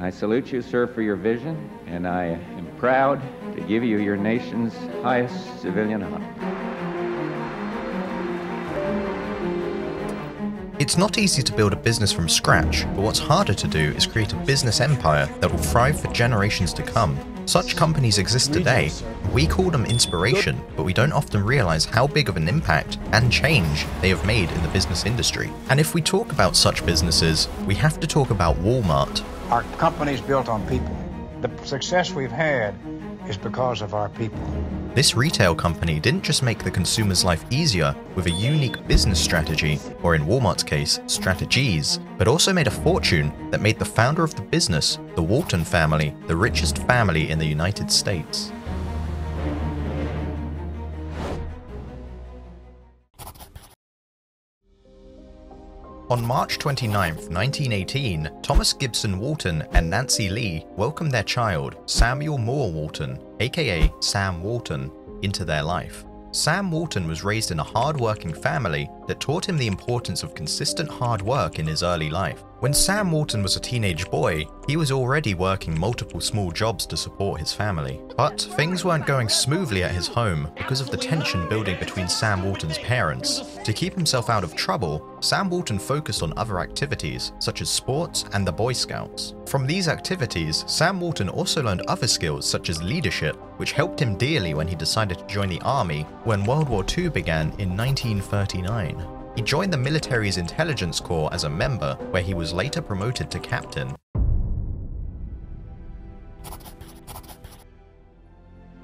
I salute you, sir, for your vision, and I am proud to give you your nation's highest civilian honor. It's not easy to build a business from scratch, but what's harder to do is create a business empire that will thrive for generations to come. Such companies exist today. We call them inspiration, but we don't often realize how big of an impact and change they have made in the business industry. And if we talk about such businesses, we have to talk about Walmart. Our company's built on people. The success we've had is because of our people. This retail company didn't just make the consumer's life easier with a unique business strategy, or in Walmart's case, strategies, but also made a fortune that made the founder of the business, the Walton family, the richest family in the United States. On March 29, 1918, Thomas Gibson Walton and Nancy Lee welcomed their child, Samuel Moore Walton, aka Sam Walton, into their life. Sam Walton was raised in a hard-working family that taught him the importance of consistent hard work in his early life. When Sam Walton was a teenage boy, he was already working multiple small jobs to support his family. But things weren't going smoothly at his home because of the tension building between Sam Walton's parents. To keep himself out of trouble, Sam Walton focused on other activities, such as sports and the Boy Scouts. From these activities, Sam Walton also learned other skills such as leadership, which helped him dearly when he decided to join the army when World War II began in 1939. He joined the military's intelligence corps as a member, where he was later promoted to captain.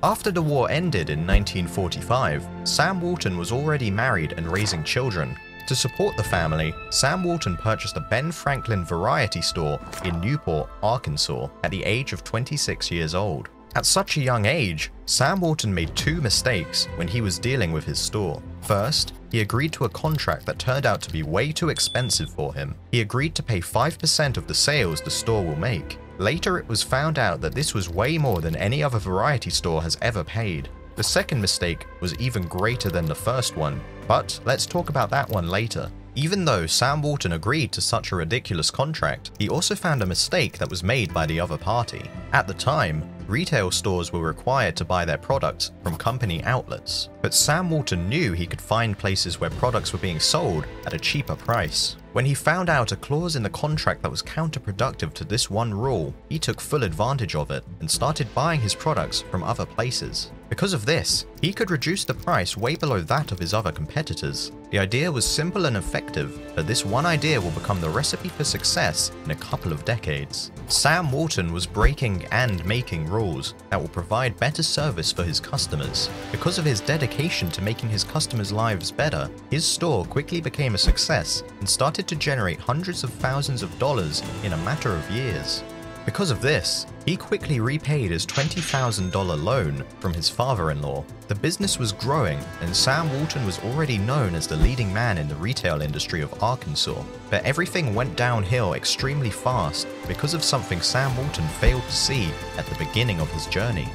After the war ended in 1945, Sam Walton was already married and raising children. To support the family, Sam Walton purchased a Ben Franklin variety store in Newport, Arkansas, at the age of 26 years old. At such a young age, Sam Walton made two mistakes when he was dealing with his store. First, he agreed to a contract that turned out to be way too expensive for him. He agreed to pay 5% of the sales the store will make. Later, it was found out that this was way more than any other variety store has ever paid. The second mistake was even greater than the first one, but let's talk about that one later. Even though Sam Walton agreed to such a ridiculous contract, he also found a mistake that was made by the other party. At the time, retail stores were required to buy their products from company outlets, but Sam Walton knew he could find places where products were being sold at a cheaper price. When he found out a clause in the contract that was counterproductive to this one rule, he took full advantage of it and started buying his products from other places. Because of this, he could reduce the price way below that of his other competitors. The idea was simple and effective, but this one idea will become the recipe for success in a couple of decades. Sam Walton was breaking and making rules that will provide better service for his customers. Because of his dedication to making his customers' lives better, his store quickly became a success and started to generate hundreds of thousands of dollars in a matter of years. Because of this, he quickly repaid his $20,000 loan from his father-in-law. The business was growing and Sam Walton was already known as the leading man in the retail industry of Arkansas. But everything went downhill extremely fast because of something Sam Walton failed to see at the beginning of his journey.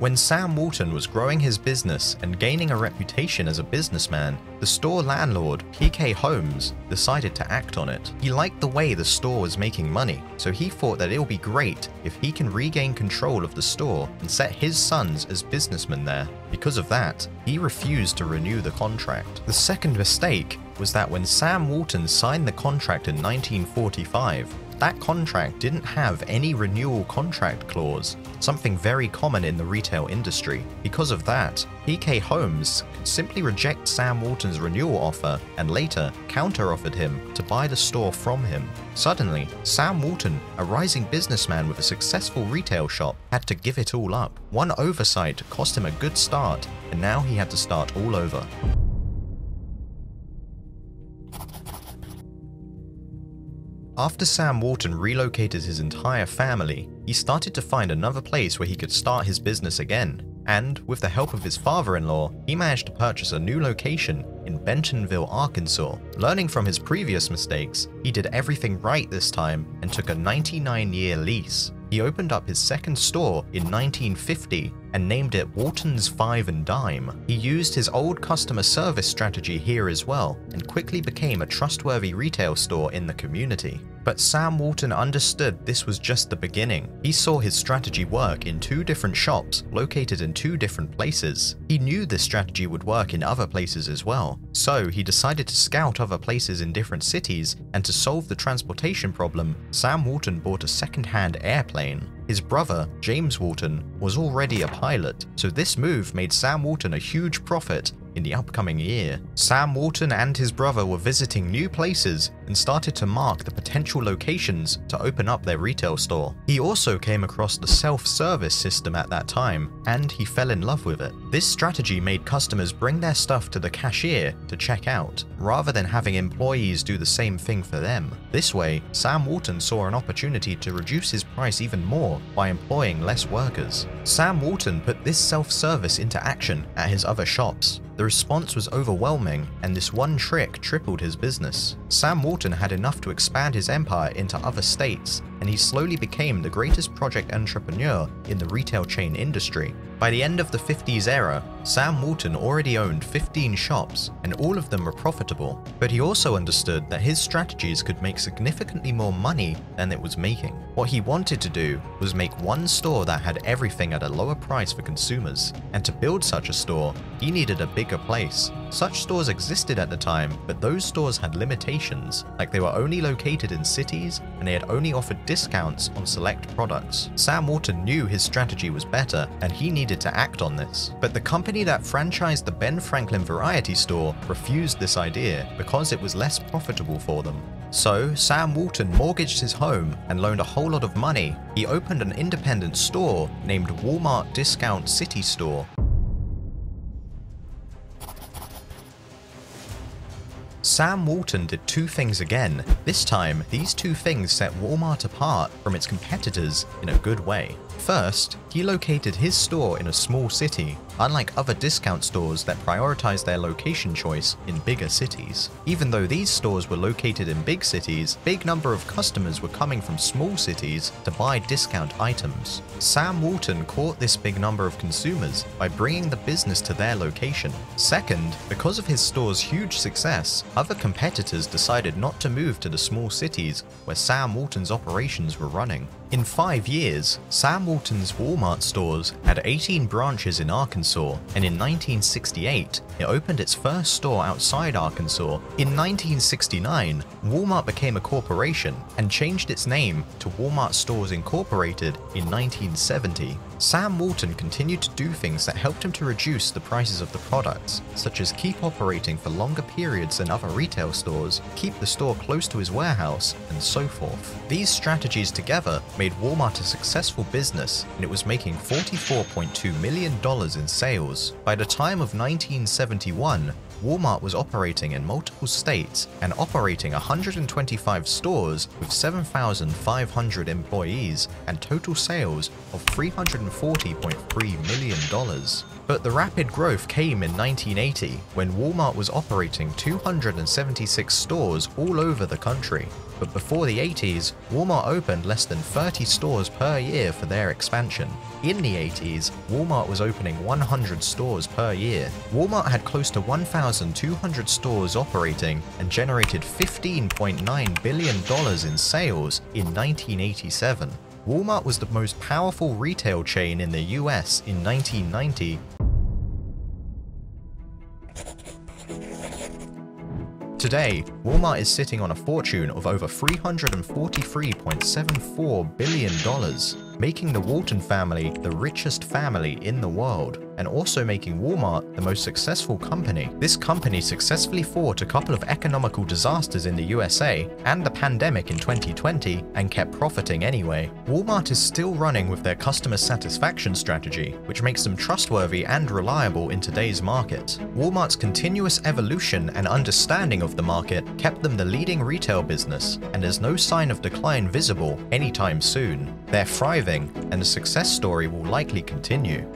When Sam Walton was growing his business and gaining a reputation as a businessman, the store landlord, PK Holmes, decided to act on it. He liked the way the store was making money, so he thought that it would be great if he can regain control of the store and set his sons as businessmen there. Because of that, he refused to renew the contract. The second mistake was that when Sam Walton signed the contract in 1945, that contract didn't have any renewal contract clause, something very common in the retail industry. Because of that, PK Holmes could simply reject Sam Walton's renewal offer and later counter-offered him to buy the store from him. Suddenly, Sam Walton, a rising businessman with a successful retail shop, had to give it all up. One oversight cost him a good start, and now he had to start all over. After Sam Walton relocated his entire family, he started to find another place where he could start his business again. And, with the help of his father-in-law, he managed to purchase a new location in Bentonville, Arkansas. Learning from his previous mistakes, he did everything right this time and took a 99-year lease. He opened up his second store in 1950 and named it Walton's Five and Dime. He used his old customer service strategy here as well, and quickly became a trustworthy retail store in the community. But Sam Walton understood this was just the beginning. He saw his strategy work in two different shops located in two different places. He knew this strategy would work in other places as well, so he decided to scout other places in different cities, and to solve the transportation problem, Sam Walton bought a second-hand airplane plane. His brother, James Walton, was already a pilot, so this move made Sam Walton a huge profit in the upcoming year. Sam Walton and his brother were visiting new places and started to mark the potential locations to open up their retail store. He also came across the self-service system at that time, and he fell in love with it. This strategy made customers bring their stuff to the cashier to check out, rather than having employees do the same thing for them. This way, Sam Walton saw an opportunity to reduce his price even more by employing less workers. Sam Walton put this self-service into action at his other shops. The response was overwhelming, and this one trick tripled his business. Sam Walton had enough to expand his empire into other states, and he slowly became the greatest project entrepreneur in the retail chain industry. By the end of the 50s era, Sam Walton already owned 15 shops, and all of them were profitable. But he also understood that his strategies could make significantly more money than it was making. What he wanted to do was make one store that had everything at a lower price for consumers, and to build such a store, he needed a bigger place. Such stores existed at the time, but those stores had limitations, like they were only located in cities and they had only offered discounts on select products. Sam Walton knew his strategy was better, and he needed to act on this. But the company that franchised the Ben Franklin Variety Store refused this idea because it was less profitable for them. So, Sam Walton mortgaged his home and loaned a whole lot of money. He opened an independent store named Walmart Discount City Store Sam Walton did two things again. This time, these two things set Walmart apart from its competitors in a good way. First, he located his store in a small city, unlike other discount stores that prioritize their location choice in bigger cities. Even though these stores were located in big cities, big number of customers were coming from small cities to buy discount items. Sam Walton caught this big number of consumers by bringing the business to their location. Second, because of his store's huge success, other competitors decided not to move to the small cities where Sam Walton's operations were running. In five years, Sam Walton's Walmart stores had 18 branches in Arkansas, and in 1968, it opened its first store outside Arkansas. In 1969, Walmart became a corporation and changed its name to Walmart Stores Incorporated in 1970. Sam Walton continued to do things that helped him to reduce the prices of the products, such as keep operating for longer periods than other retail stores, keep the store close to his warehouse, and so forth. These strategies together made Walmart a successful business, and it was making $44.2 million in sales. By the time of 1971, Walmart was operating in multiple states and operating 125 stores with 7,500 employees and total sales of $340.3 million. But the rapid growth came in 1980 when Walmart was operating 276 stores all over the country. But before the 80s, Walmart opened less than 30 stores per year for their expansion. In the 80s, Walmart was opening 100 stores per year. Walmart had close to 1,200 stores operating and generated $15.9 billion in sales in 1987. Walmart was the most powerful retail chain in the US in 1990 Today, Walmart is sitting on a fortune of over $343.74 billion, making the Walton family the richest family in the world and also making Walmart the most successful company. This company successfully fought a couple of economical disasters in the USA and the pandemic in 2020 and kept profiting anyway. Walmart is still running with their customer satisfaction strategy, which makes them trustworthy and reliable in today's market. Walmart's continuous evolution and understanding of the market kept them the leading retail business, and there's no sign of decline visible anytime soon. They're thriving, and the success story will likely continue.